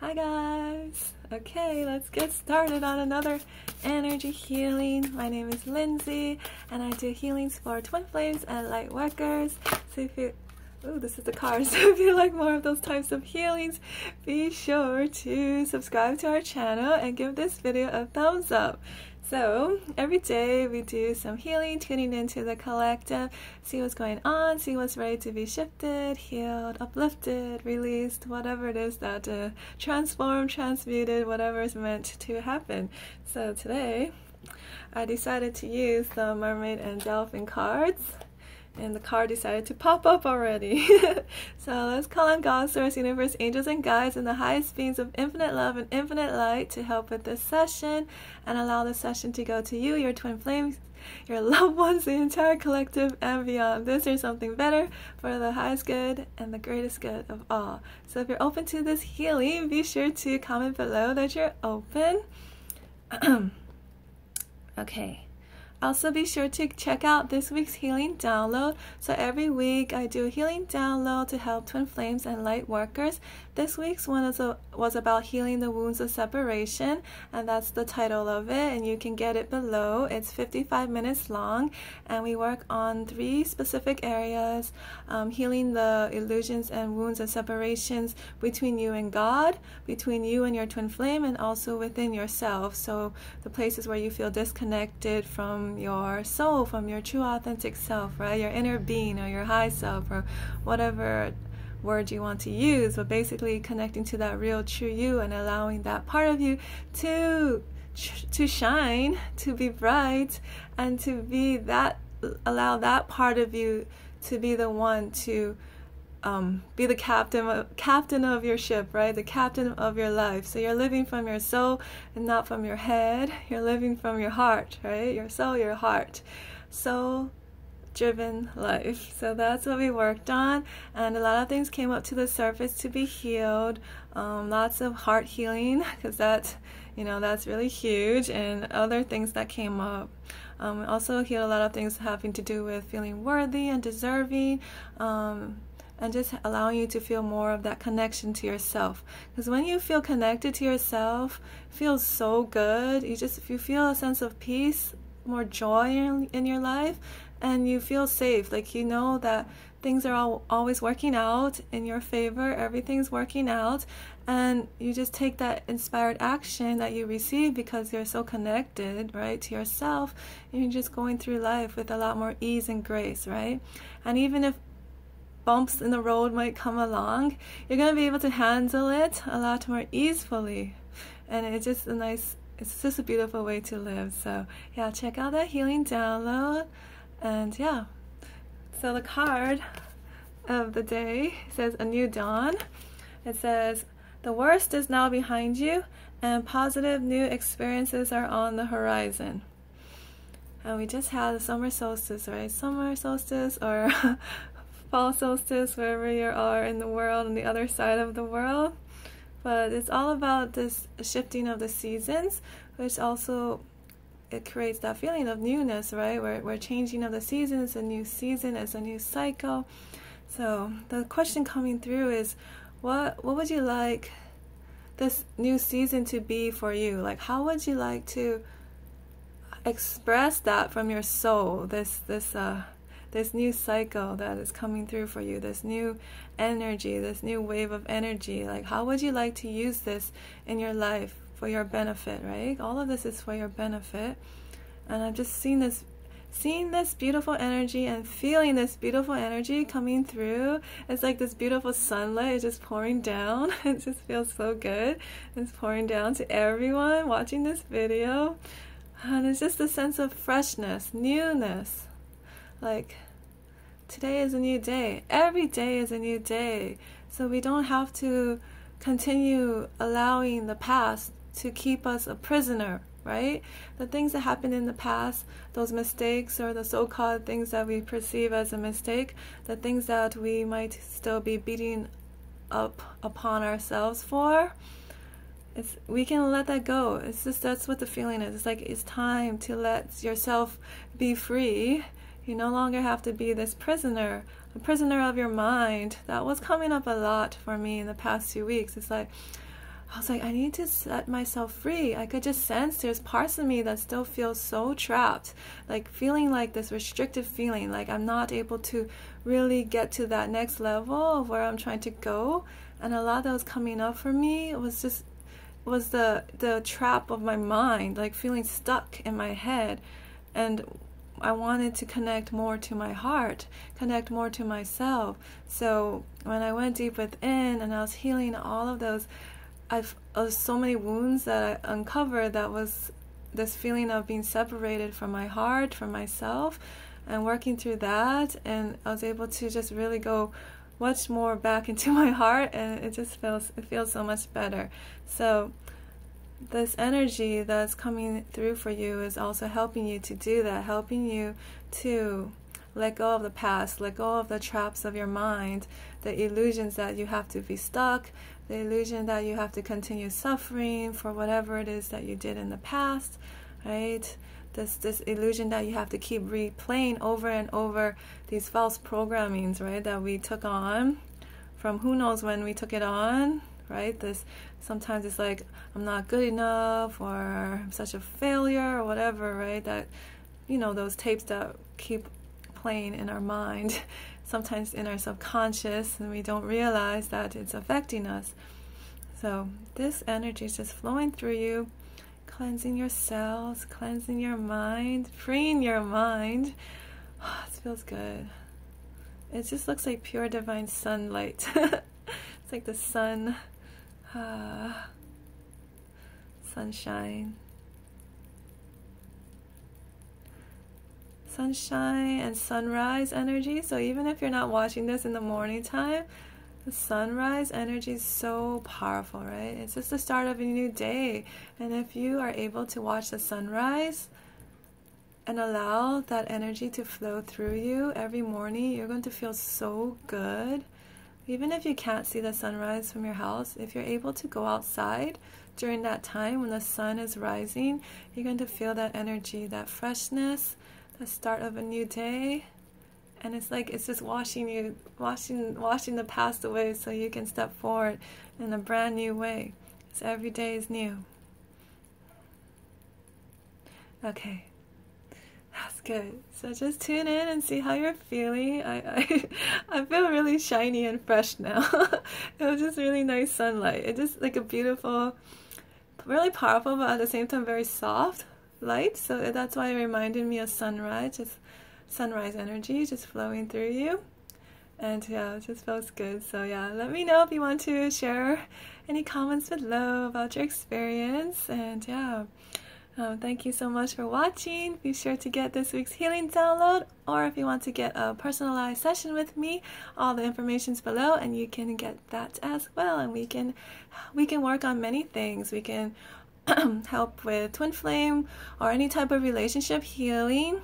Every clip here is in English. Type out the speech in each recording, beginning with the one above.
Hi guys! Okay, let's get started on another energy healing. My name is Lindsey and I do healings for twin flames and light workers. So if you Oh, this is the card. So if you like more of those types of healings, be sure to subscribe to our channel and give this video a thumbs up. So every day we do some healing, tuning into the collective, see what's going on, see what's ready to be shifted, healed, uplifted, released, whatever it is that uh, transformed, transmuted, whatever is meant to happen. So today I decided to use the mermaid and dolphin cards and the card decided to pop up already. so let's call on God, Source, Universe, angels, and guides, and the highest beings of infinite love and infinite light to help with this session and allow the session to go to you, your twin flames, your loved ones, the entire collective, and beyond. This or something better for the highest good and the greatest good of all. So if you're open to this healing, be sure to comment below that you're open. okay. Also, be sure to check out this week's healing download. So, every week I do a healing download to help twin flames and light workers. This week's one is a, was about healing the wounds of separation, and that's the title of it. And you can get it below. It's 55 minutes long, and we work on three specific areas um, healing the illusions and wounds of separations between you and God, between you and your twin flame, and also within yourself. So, the places where you feel disconnected from your soul, from your true authentic self, right? Your inner being or your high self or whatever word you want to use, but basically connecting to that real true you and allowing that part of you to to shine, to be bright and to be that allow that part of you to be the one to um, be the captain of, captain of your ship, right? The captain of your life. So you're living from your soul and not from your head. You're living from your heart, right? Your soul, your heart. Soul driven life. So that's what we worked on, and a lot of things came up to the surface to be healed. Um, lots of heart healing because that's you know that's really huge, and other things that came up. Um, also healed a lot of things having to do with feeling worthy and deserving. Um, and just allowing you to feel more of that connection to yourself. Because when you feel connected to yourself feels so good. You just if you feel a sense of peace more joy in, in your life and you feel safe. Like you know that things are all, always working out in your favor. Everything's working out. And you just take that inspired action that you receive because you're so connected right to yourself you're just going through life with a lot more ease and grace right? And even if bumps in the road might come along, you're going to be able to handle it a lot more easily. And it's just a nice, it's just a beautiful way to live. So, yeah, check out that healing download. And yeah, so the card of the day says A New Dawn. It says, The worst is now behind you, and positive new experiences are on the horizon. And we just had the summer solstice, right? Summer solstice or fall solstice, wherever you are in the world, on the other side of the world. But it's all about this shifting of the seasons, which also it creates that feeling of newness, right? We're, we're changing of the seasons, a new season, it's a new cycle. So the question coming through is, what what would you like this new season to be for you? Like, how would you like to express that from your soul? This this uh this new cycle that is coming through for you, this new energy, this new wave of energy. Like, how would you like to use this in your life for your benefit, right? All of this is for your benefit. And I've just seen this seeing this beautiful energy and feeling this beautiful energy coming through. It's like this beautiful sunlight is just pouring down. It just feels so good. It's pouring down to everyone watching this video. And it's just a sense of freshness, newness, like, today is a new day. Every day is a new day. So we don't have to continue allowing the past to keep us a prisoner, right? The things that happened in the past, those mistakes or the so called things that we perceive as a mistake, the things that we might still be beating up upon ourselves for. It's, we can let that go. It's just that's what the feeling is. It's like it's time to let yourself be free you no longer have to be this prisoner, a prisoner of your mind. That was coming up a lot for me in the past few weeks. It's like, I was like, I need to set myself free. I could just sense there's parts of me that still feel so trapped, like feeling like this restricted feeling, like I'm not able to really get to that next level of where I'm trying to go. And a lot that was coming up for me was just was the the trap of my mind, like feeling stuck in my head. And I wanted to connect more to my heart, connect more to myself. So when I went deep within and I was healing all of those I've uh, so many wounds that I uncovered that was this feeling of being separated from my heart, from myself, and working through that. And I was able to just really go much more back into my heart, and it just feels it feels so much better. So this energy that's coming through for you is also helping you to do that, helping you to let go of the past, let go of the traps of your mind, the illusions that you have to be stuck, the illusion that you have to continue suffering for whatever it is that you did in the past, right? This this illusion that you have to keep replaying over and over these false programmings, right? That we took on from who knows when we took it on, right? This sometimes it's like I'm not good enough or I'm such a failure or whatever, right? That you know those tapes that keep playing in our mind sometimes in our subconscious and we don't realize that it's affecting us. So, this energy is just flowing through you, cleansing your cells, cleansing your mind, freeing your mind. Oh, this feels good. It just looks like pure divine sunlight. it's like the sun, uh, sunshine. sunshine and sunrise energy. So even if you're not watching this in the morning time, the sunrise energy is so powerful, right? It's just the start of a new day. And if you are able to watch the sunrise and allow that energy to flow through you every morning, you're going to feel so good. Even if you can't see the sunrise from your house, if you're able to go outside during that time when the sun is rising, you're going to feel that energy, that freshness, the start of a new day. And it's like it's just washing you washing washing the past away so you can step forward in a brand new way. So every day is new. Okay that's good so just tune in and see how you're feeling i i, I feel really shiny and fresh now it was just really nice sunlight it just like a beautiful really powerful but at the same time very soft light. So that's why it reminded me of sunrise, just sunrise energy just flowing through you. And yeah, it just feels good. So yeah, let me know if you want to share any comments below about your experience. And yeah, um, thank you so much for watching. Be sure to get this week's healing download, or if you want to get a personalized session with me, all the information's below, and you can get that as well. And we can we can work on many things. We can help with twin flame or any type of relationship healing,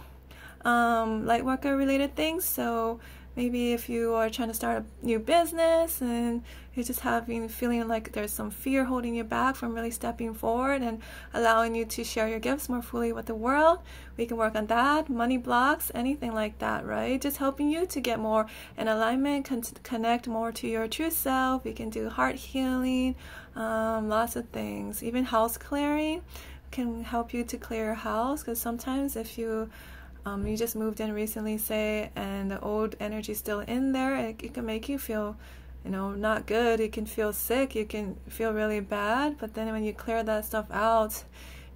um, light worker related things. So maybe if you are trying to start a new business and you're just having feeling like there's some fear holding you back from really stepping forward and allowing you to share your gifts more fully with the world we can work on that money blocks anything like that right? Just helping you to get more in alignment con- connect more to your true self. We can do heart healing um, lots of things. Even house clearing can help you to clear your house because sometimes if you um, you just moved in recently, say, and the old energy still in there, it, it can make you feel, you know, not good. You can feel sick. You can feel really bad. But then when you clear that stuff out,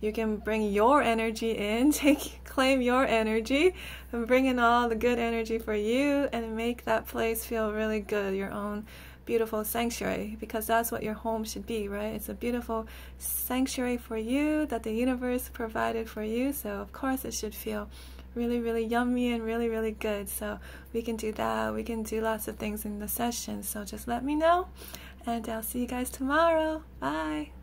you can bring your energy in, take claim your energy, and bring in all the good energy for you, and make that place feel really good. Your own beautiful sanctuary because that's what your home should be, right? It's a beautiful sanctuary for you that the universe provided for you. So, of course, it should feel really, really yummy and really, really good. So we can do that. We can do lots of things in the session. So just let me know, and I'll see you guys tomorrow. Bye.